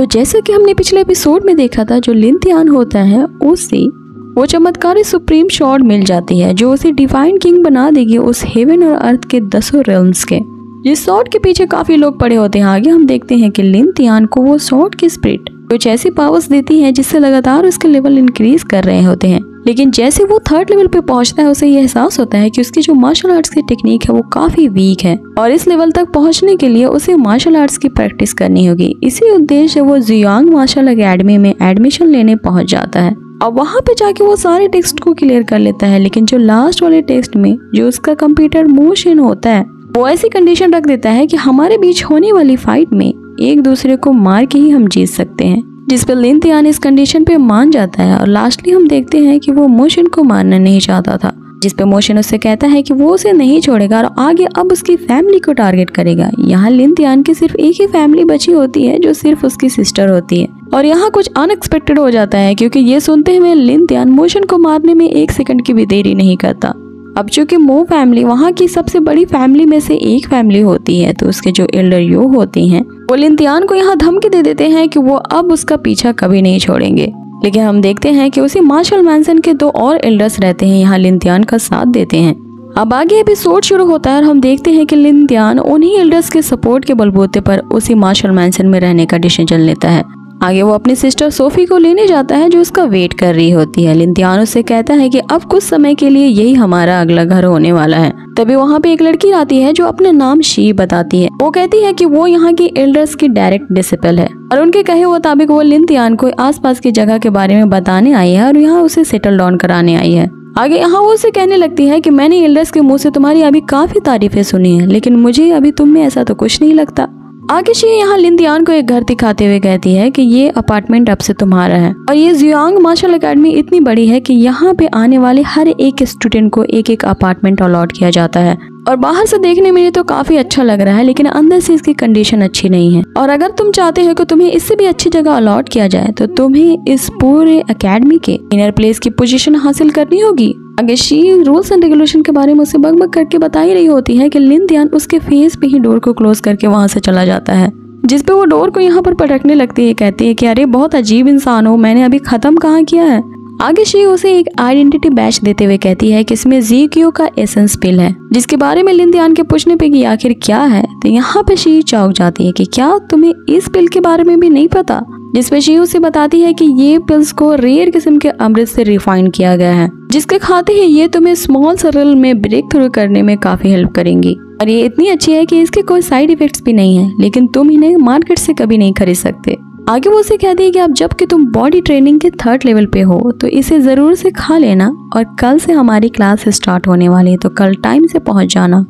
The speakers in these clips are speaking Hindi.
तो जैसा कि हमने पिछले एपिसोड में देखा था, जो लिंथियान होता है, उसे वो चमत्कारी सुप्रीम शॉर्ड मिल जाती है, जो उसे डिवाइन किंग बना देगी उस हेवन और अर्थ के दसों रेल्म्स के। जिस शॉर्ट के पीछे काफ़ी लोग पड़े होते हैं। आगे हम देखते हैं कि लिंथियान को वो शॉर्ट की स्प्रिट कुछ ऐसी पावर्स देती है जिससे लगातार उसके लेवल इंक्रीज कर रहे होते हैं। लेकिन जैसे वो थर्ड लेवल पे पहुँचता है, उसे ये एहसास होता है कि उसकी जो मार्शल आर्ट्स की टेक्निक है, वो काफ़ी वीक है। और इस लेवल तक पहुँचने के लिए उसे मार्शल आर्ट्स की प्रैक्टिस करनी होगी। इसी उद्देश्य वो जियांग मार्शल अकेडमी में एडमिशन लेने पहुँच जाता है। अब वहाँ पे जाके वो सारे टेक्स्ट को क्लियर कर लेता है, लेकिन जो लास्ट वाले टेक्स्ट में जो उसका कंप्यूटर मोशन होता है, वो ऐसी कंडीशन रख देता है कि हमारे बीच होने वाली फाइट में एक दूसरे को मार के ही हम जीत सकते हैं। जिस पर लिन तियान इस कंडीशन पे मान जाता है, और लास्टली हम देखते हैं कि वो मोशन को मारना नहीं चाहता था, जिस पे मोशन उससे कहता है कि वो उसे नहीं छोड़ेगा और आगे अब उसकी फैमिली को टारगेट करेगा। यहाँ लिन तियान की सिर्फ़ एक ही फैमिली बची होती है, जो सिर्फ़ उसकी सिस्टर होती है। और यहाँ कुछ अनएक्सपेक्टेड हो जाता है, क्योंकि ये सुनते हुए लिन तियान मोशन को मारने में एक सेकंड की भी देरी नहीं करता। अब चूँकि मो फैमिली वहाँ की सबसे बड़ी फैमिली में से एक फैमिली होती है तो उसके जो एल्डर यो होती हैं वो लिंतियान को यहाँ धमकी दे देते हैं कि वो अब उसका पीछा कभी नहीं छोड़ेंगे। लेकिन हम देखते हैं कि उसी मार्शल मैंसन के दो और एल्डर्स रहते हैं, यहाँ लिंतियान का साथ देते हैं। अब आगे एपिसोड शुरू होता है और हम देखते हैं कि लिंतियान उन्हीं एल्डर्स के सपोर्ट के बलबूते पर उसी मार्शल मैंसन में रहने का डिसीज़न लेता है। आगे वो अपनी सिस्टर सोफी को लेने जाता है जो उसका वेट कर रही होती है। लिंतियान उससे कहता है कि अब कुछ समय के लिए यही हमारा अगला घर होने वाला है। तभी वहाँ पे एक लड़की आती है जो अपना नाम शी बताती है। वो कहती है कि वो यहाँ की एल्डर्स की डायरेक्ट डिसिपल है। और उनके कहे मुताबिक वो लिंतियान को आसपास की जगह के बारे में बताने आई है और यहाँ उसे सेटल डाउन कराने आई है। आगे यहाँ वो उसे कहने लगती है कि मैंने एल्डर्स के मुँह से तुम्हारी अभी काफ़ी तारीफें सुनी है, लेकिन मुझे अभी तुम में ऐसा तो कुछ नहीं लगता। आगे शी यहाँ लिंदियान को एक घर दिखाते हुए कहती है कि ये अपार्टमेंट अब से तुम्हारा है। और ये जियांग मार्शल अकेडमी इतनी बड़ी है कि यहाँ पे आने वाले हर एक स्टूडेंट को एक एक अपार्टमेंट अलॉट किया जाता है। और बाहर से देखने में ये तो काफ़ी अच्छा लग रहा है, लेकिन अंदर से इसकी कंडीशन अच्छी नहीं है। और अगर तुम चाहते हो कि तुम्हें इससे भी अच्छी जगह अलॉट किया जाए तो तुम्हें इस पूरे अकेडमी के इनर प्लेस की पोजीशन हासिल करनी होगी। आगे शी रूल्स एंड रेगुलेशन के बारे में उसे बग बग करके बता ही रही होती है कि लिन ध्यान उसके फेस पे ही डोर को क्लोज करके वहाँ से चला जाता है। जिस पे वो डोर को यहाँ पर पटकने लगती है, कहती है कि अरे, बहुत अजीब इंसान हो, मैंने अभी खत्म कहाँ किया है? आगे शी उसे एक आइडेंटिटी बैच देते हुए कहती है कि इसमें जी क्यू का एसेंस पिल है, जिसके बारे में लिन ध्यान के पूछने पे कि आखिर क्या है तो यहाँ पे शी चौक जाती है कि क्या तुम्हें इस पिल के बारे में भी नहीं पता? जिसपे शी उसे बताती है कि ये पिल्स को रेयर किस्म के अमृत से रिफाइन किया गया है, जिसके खाते ही ये तुम्हें स्मॉल सरल में ब्रेक थ्रू करने में काफ़ी हेल्प करेंगी। और ये इतनी अच्छी है कि इसके कोई साइड इफेक्ट्स भी नहीं है, लेकिन तुम इन्हें मार्केट से कभी नहीं खरीद सकते। आगे वो उसे कहती है कि अब जब कि तुम बॉडी ट्रेनिंग के थर्ड लेवल पे हो तो इसे ज़रूर से खा लेना और कल से हमारी क्लास स्टार्ट होने वाली है तो कल टाइम से पहुँच जाना।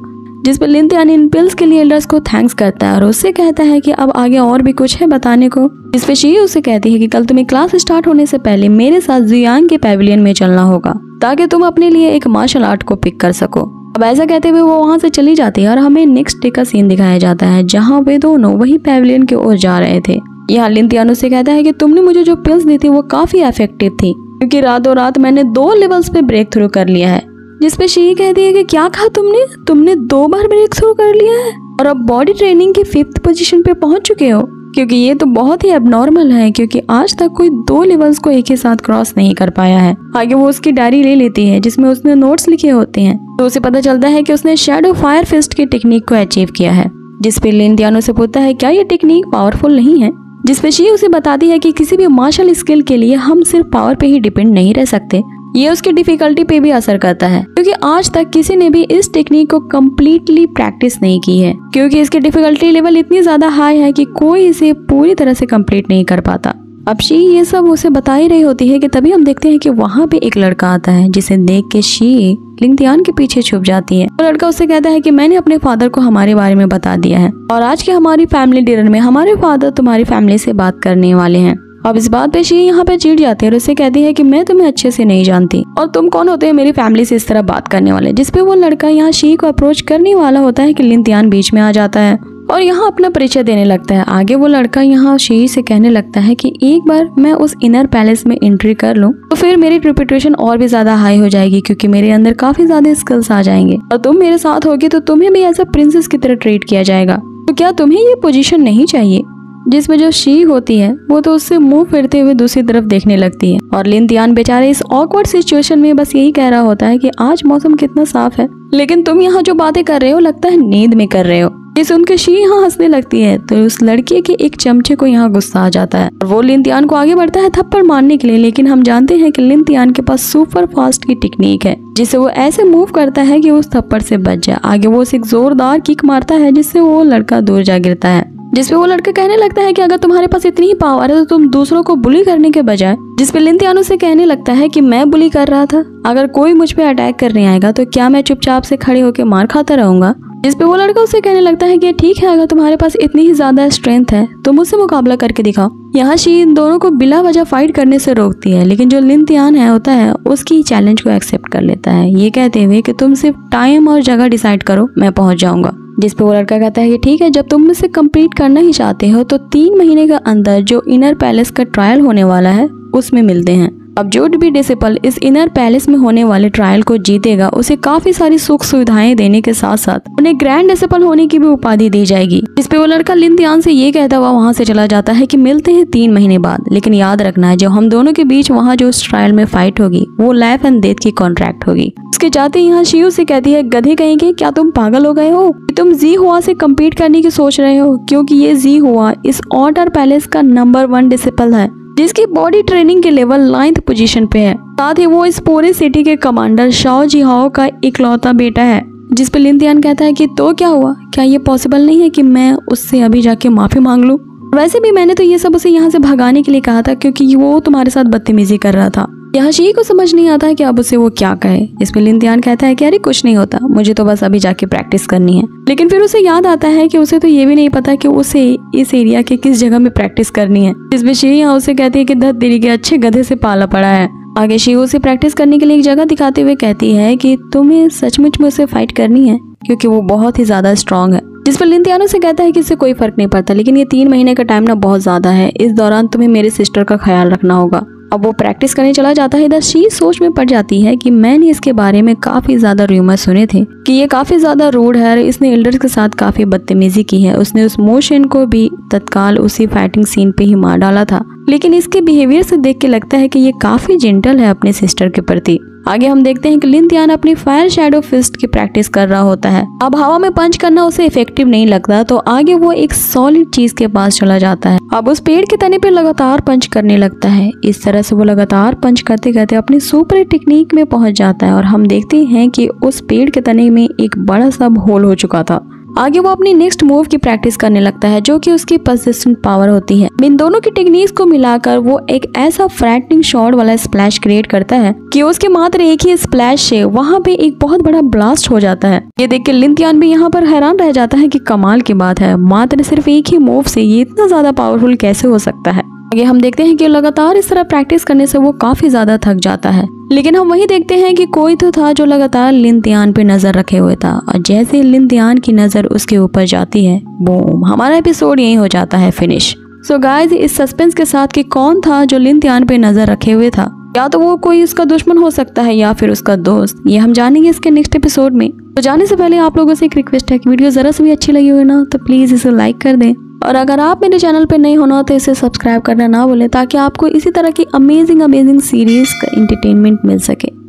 जिस पर लिंत यानी इन पिल्स के लिए एल्डर्स को थैंक्स करता है और उससे कहता है कि अब आगे और भी कुछ है बताने को। इस पे शी उसे कहती है कि कल तुम्हें क्लास स्टार्ट होने से पहले मेरे साथ जियांग के पेविलियन में चलना होगा, ताकि तुम अपने लिए एक मार्शल आर्ट को पिक कर सको। अब ऐसा कहते हुए वो वहाँ से चली जाती है और हमें नेक्स्ट डे का सीन दिखाया जाता है, जहाँ वे दोनों वही पेविलियन की ओर जा रहे थे। यहाँ लिंतियानो से कहता है कि तुमने मुझे जो पिल्स दी थी वो काफ़ी इफ़ेक्टिव थी, क्योंकि रातों रात मैंने दो लेवल्स पे ब्रेक थ्रू कर लिया है, जिसपे शी कहती है कि क्या कहा तुमने? तुमने दो बार ब्रेक थ्रू कर लिया है, और अब बॉडी ट्रेनिंग की फिफ्थ पोजीशन पे पहुँच चुके हो, क्योंकि ये तो बहुत ही एबनॉर्मल है, क्योंकि आज तक कोई दो लेवल्स को एक ही साथ क्रॉस नहीं कर पाया है। आगे वो उसकी डायरी ले लेती है, जिसमें उसने नोट्स लिखे होते हैं तो उसे पता चलता है कि उसने शेडो फायर फिस्ट की टेक्निक को अचीव किया है, जिसपे लिन दियानो से पूछता है, क्या ये टेक्निक पावरफुल नहीं है? जिसपे शी उसे बताती है कि किसी भी मार्शल स्किल के लिए हम सिर्फ़ पावर पे ही डिपेंड नहीं रह सकते। ये उसकी डिफिकल्टी पे भी असर करता है, क्योंकि आज तक किसी ने भी इस टेक्निक को कम्प्लीटली प्रैक्टिस नहीं की है, क्योंकि इसकी डिफिकल्टी लेवल इतनी ज़्यादा हाई है कि कोई इसे पूरी तरह से कंप्लीट नहीं कर पाता। अब शी ये सब उसे बता ही रही होती है कि तभी हम देखते हैं कि वहाँ पे एक लड़का आता है, जिसे देख के शी लिंगतियान के पीछे छुप जाती है। और लड़का उससे कहता है कि मैंने अपने फादर को हमारे बारे में बता दिया है और आज के हमारी फैमिली डिनर में हमारे फादर तुम्हारी फैमिली से बात करने वाले हैं। अब इस बात पे शी यहाँ पे चिढ़ जाती है और उसे कहती है कि मैं तुम्हें अच्छे से नहीं जानती और तुम कौन होते हैं मेरी फैमिली से इस तरह बात करने वाले? जिसपे वो लड़का यहाँ शी को अप्रोच करने वाला होता है कि लिंतियान बीच में आ जाता है। और यहाँ अपना परिचय देने लगता है। आगे वो लड़का यहाँ शी से कहने लगता है कि एक बार मैं उस इनर पैलेस में एंट्री कर लूँ तो फिर मेरी रिपुटेशन और भी ज़्यादा हाई हो जाएगी क्योंकि मेरे अंदर काफ़ी ज़्यादा स्किल्स आ जाएँगे। और तुम मेरे साथ होगी तो तुम्हें भी एज प्रिंसेस की तरह ट्रीट किया जाएगा। तो क्या तुम्हें ये पोजीशन नहीं चाहिए? जिसमें जो शी होती है, वो तो उससे मुँह फिरते हुए दूसरी तरफ़ देखने लगती है। और लिन तियान बेचारे इस ऑकवर्ड सिचुएशन में बस यही कह रहा होता है कि आज मौसम कितना साफ़ है, लेकिन तुम यहाँ जो बातें कर रहे हो, लगता है नींद में कर रहे हो। ये सुन के शी यहाँ हंसने लगती है तो उस लड़के के एक चमचे को यहाँ गुस्सा आ जाता है। और वो लिंतियान को आगे बढ़ता है थप्पड़ मारने के लिए, लेकिन हम जानते हैं कि लिंतियान के पास सुपर फास्ट की टेक्निक है जिससे वो ऐसे मूव करता है कि उस थप्पड़ से बच जाए। आगे वो उसे एक जोरदार किक मारता है, जिससे वो लड़का दूर जा गिरता है, जिसपे वो लड़का कहने लगता है कि अगर तुम्हारे पास इतनी पावर है तो तुम दूसरों को बुली करने के बजाय, जिसपे लिंतियानो से कहने लगता है कि मैं बुली कर रहा था, अगर कोई मुझ पे अटैक करने आएगा तो क्या मैं चुपचाप से खड़े होकर मार खाता रहूँगा? जिसपे वो लड़का उसे कहने लगता है कि ठीक है, अगर तुम्हारे पास इतनी ही ज़्यादा स्ट्रेंथ है तो मुझसे मुकाबला करके दिखाओ। यहाँ शी इन दोनों को बिला वजह फाइट करने से रोकती है, लेकिन जो लिन तियान है, होता है, उसकी चैलेंज को एक्सेप्ट कर लेता है। ये कहते हुए कि तुम सिर्फ़ टाइम और जगह डिसाइड करो, मैं पहुँच जाऊँगा। जिसपे वो लड़का कहता है कि ठीक है, जब तुम इसे कंप्लीट करना ही चाहते हो तो तीन महीने के अंदर जो इनर पैलेस का ट्रायल होने वाला है, उसमें मिलते हैं। अब जो भी डिसिपल इस इनर पैलेस में होने वाले ट्रायल को जीतेगा, उसे काफ़ी सारी सुख सुविधाएँ देने के साथ साथ उन्हें ग्रैंड डिसिपल होने की भी उपाधि दी जाएगी। इस पे वो लड़का लिंदियान से ये कहता हुआ वहाँ से चला जाता है कि मिलते हैं तीन महीने बाद, लेकिन याद रखना है जो हम दोनों के बीच वहाँ जो उस ट्रायल में फाइट होगी, वो लाइफ एंड डेथ की कॉन्ट्रैक्ट होगी। उसके जाते यहाँ शिव से कहती है, गधे कहेंगे, क्या तुम पागल हो गए हो? तुम जी हुआ से कम्पीट करने की सोच रहे हो? क्योंकि ये जी हुआ इस ऑर्डर पैलेस का नंबर वन डिसिपल है। जिसकी बॉडी ट्रेनिंग के लेवल नाइन्थ पोजीशन पे है। साथ ही वो इस पूरे सिटी के कमांडर शाओ जिहाओ का इकलौता बेटा है जिसपे लिंतियान कहता है कि तो क्या हुआ? क्या ये पॉसिबल नहीं है कि मैं उससे अभी जाके माफ़ी मांग लूँ? वैसे भी मैंने तो ये सब उसे यहाँ से भगाने के लिए कहा था क्योंकि वो तुम्हारे साथ बदतमीजी कर रहा था। यहाँ शी को समझ नहीं आता है कि अब उसे वो क्या कहे। इसमें लिंतियान कहता है कि अरे कुछ नहीं होता, मुझे तो बस अभी जाके प्रैक्टिस करनी है। लेकिन फिर उसे याद आता है कि उसे तो ये भी नहीं पता कि उसे इस एरिया के किस जगह में प्रैक्टिस करनी है। जिसमें शी यहाँ उसे कहती है कि धत तेरी के अच्छे गधे से पाला पड़ा है। आगे शी उसे प्रैक्टिस करने के लिए एक जगह दिखाते हुए कहती है कि तुम्हें सचमुच में उसे फाइट करनी है, क्योंकि वो बहुत ही ज़्यादा स्ट्रांग है। जिस पर लिंतियानो से कहता है कि इससे कोई फ़र्क नहीं पड़ता, लेकिन ये तीन महीने का टाइम ना बहुत ज़्यादा है। इस दौरान तुम्हें मेरे सिस्टर का ख्याल रखना होगा। अब वो प्रैक्टिस करने चला जाता है, इधर शी सोच में पड़ जाती है कि मैंने इसके बारे में काफ़ी ज़्यादा र्यूमर सुने थे, कि ये काफ़ी ज़्यादा रूड है इसने एल्डर्स के साथ काफ़ी बदतमीजी की है। उसने उस मोशन को भी तत्काल उसी फाइटिंग सीन पे ही मार डाला था। लेकिन इसके बिहेवियर से देख के लगता है कि ये काफ़ी जेंटल है अपने सिस्टर के प्रति। आगे हम देखते हैं कि लिन अपनी फायर शेडो फिस्ट की प्रैक्टिस कर रहा होता है। अब हवा में पंच करना उसे इफ़ेक्टिव नहीं लगता तो आगे वो एक सॉलिड चीज़ के पास चला जाता है। अब उस पेड़ के तने पे लगातार पंच करने लगता है। इस तरह से वो लगातार पंच करते करते अपनी सुपर टेक्निक में पहुँच जाता है और हम देखते हैं कि उस पेड़ के तने में एक बड़ा सा होल हो चुका था। आगे वो अपनी नेक्स्ट मूव की प्रैक्टिस करने लगता है, जो कि उसकी परसिस्टेंट पावर होती है। इन दोनों की टेक्निक्स को मिलाकर वो एक ऐसा फ्रैटनिंग शॉट वाला स्प्लैश क्रिएट करता है कि उसके मात्र एक ही स्प्लैश से वहाँ पे एक बहुत बड़ा ब्लास्ट हो जाता है। ये देख के लिंतियान भी यहाँ पर हैरान रह जाता है की कमाल की बात है, मात्र सिर्फ़ एक ही मूव से ये इतना ज़्यादा पावरफुल कैसे हो सकता है? आगे हम देखते हैं कि लगातार इस तरह प्रैक्टिस करने से वो काफ़ी ज़्यादा थक जाता है। लेकिन हम वही देखते हैं कि कोई तो था जो लगातार लिन लिंतियान पे नज़र रखे हुए था। और जैसे लिन लिंतियान की नज़र उसके ऊपर जाती है, बूम, हमारा एपिसोड यही हो जाता है फिनिश सो so गाइस इस सस्पेंस के साथ कि कौन था जो लिन लिंतियान पे नज़र रखे हुए था? या तो वो कोई उसका दुश्मन हो सकता है या फिर उसका दोस्त। ये हम जानेंगे इसके नेक्स्ट एपिसोड में। तो जाने से पहले आप लोगों से एक रिक्वेस्ट है कि वीडियो जरा से भी अच्छी लगी हुई ना तो प्लीज़ इसे लाइक कर दें। और अगर आप मेरे चैनल पर नए होना तो इसे सब्सक्राइब करना ना भूलें ताकि आपको इसी तरह की अमेजिंग अमेजिंग सीरीज़ का इंटरटेनमेंट मिल सके।